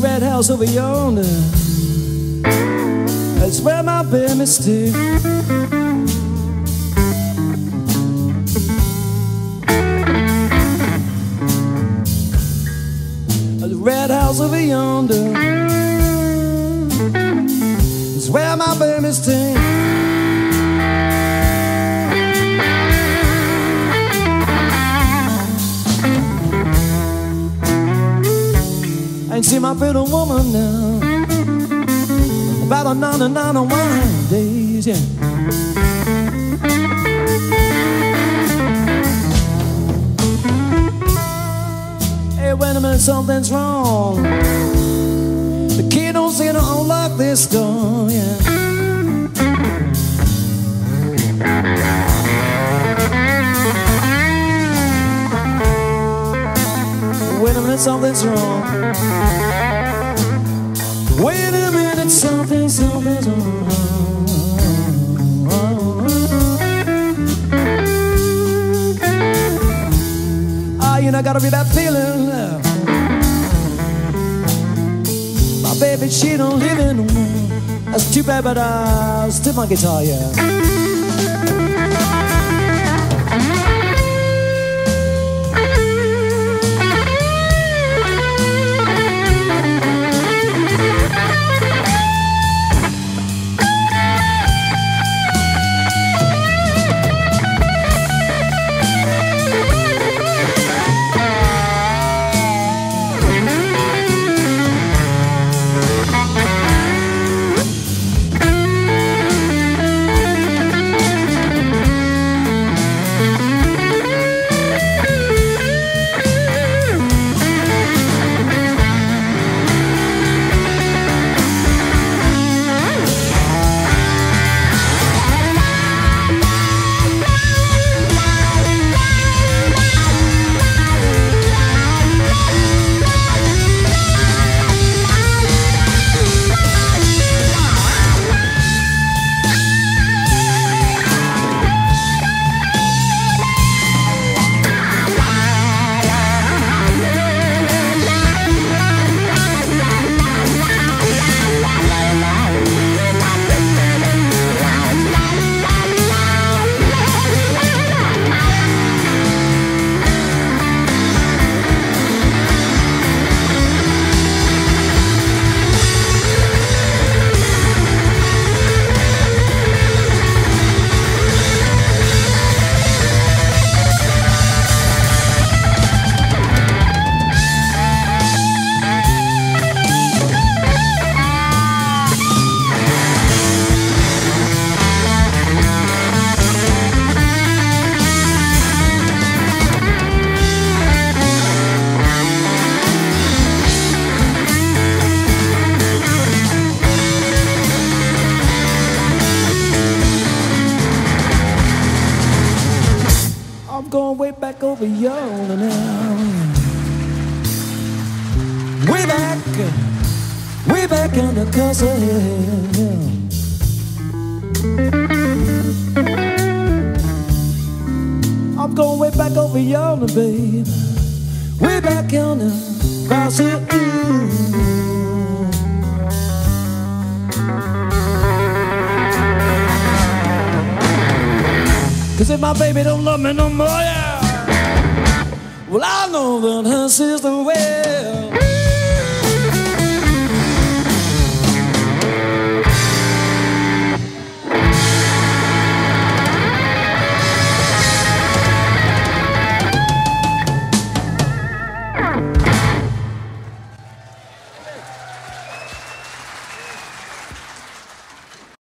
red house over yonder. That's where my baby stays. The red house over yonder is where my baby stays. Pretty woman now about a nine and nine and one days, yeah. Hey, wait a minute, something's wrong. Something's wrong. Wait a minute, something, something's wrong. Ah, you know, gotta be that feeling. My baby, she don't live in. That's too bad, but uh, still my guitar, yeah. Over yonder now. Way back, way back in the castle. I'm going way back over yonder, babe. Way back yonder, across it. Cause if my baby don't love me no more, yeah. Well, I know that her sister will.